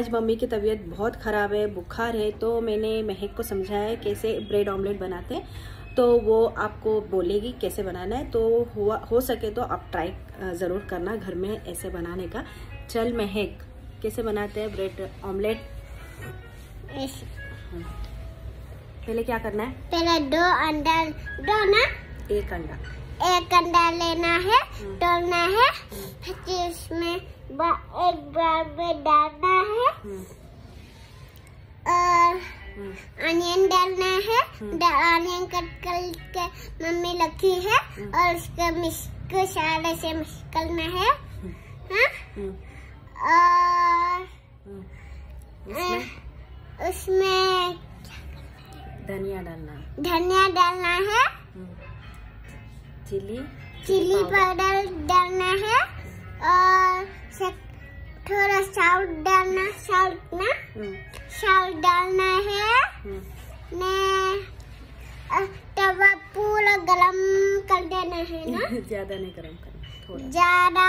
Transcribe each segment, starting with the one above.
आज मम्मी की तबीयत बहुत ख़राब है बुखार है तो मैंने महक को समझाया है कैसे ब्रेड ऑमलेट बनाते हैं। तो वो आपको बोलेगी कैसे बनाना है तो हुआ हो सके तो आप ट्राई ज़रूर करना घर में ऐसे बनाने का। चल महक कैसे बनाते हैं ब्रेड ऑमलेट? पहले क्या करना है? पहले दो अंडा दो ना? एक अंडा। एक अंडा लेना है तोड़ना है फिर उसमें बा- एक बार में डालना है। हम्म, और हम्म, अनियन डालना है। अनियन कट करके मम्मी रखी है और उसको मिक्स सारे से मिक्स करना है। हाँ? और हम्म। उसमें? धनिया डालना। धनिया डालना है। चिली। Chilli powder. डालना है और थोड़ा साउथ डालना साउथ ना? हम्म, साउथ डालना है। हम्म, ने तवा पूरा गरम कर देना है ना? ज़्यादा नहीं गरम करना ज़्यादा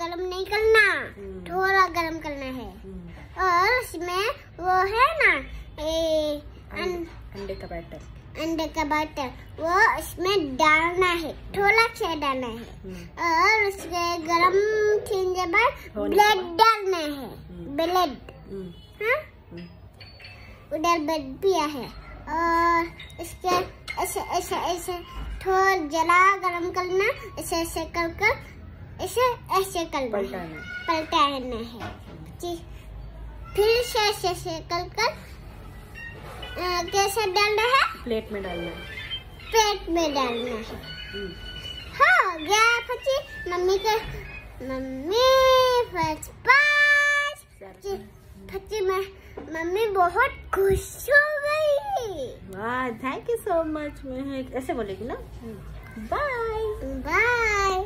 गरम नहीं करना हम्म। थोड़ा गरम करना है। हम्म, और उसमें वो है ना ए, अंडे का बैटर अंडे का बटर वो थोड़ा सा डालना है। हम्म, और उसके गरम के बाद ब्लेड डालना है। ब्लेड हम्म, हाँ? हम्म, उधर ब्लेड पिया है। और इसके ऐसे ऐसे ऐसे थोड़ा जला गरम करना ऐसे ऐसे कर कर ऐसे ऐसे करना है पलटाना। है। फिर से ऐसे ऐसे कर कर कैसे डालना है? प्लेट में डालना है। पेट में डालना है। हाँ मम्मी बहुत खुश हो गई। वाह थैंक यू सो मच मैं ऐसे बोलेगी ना? Bye bye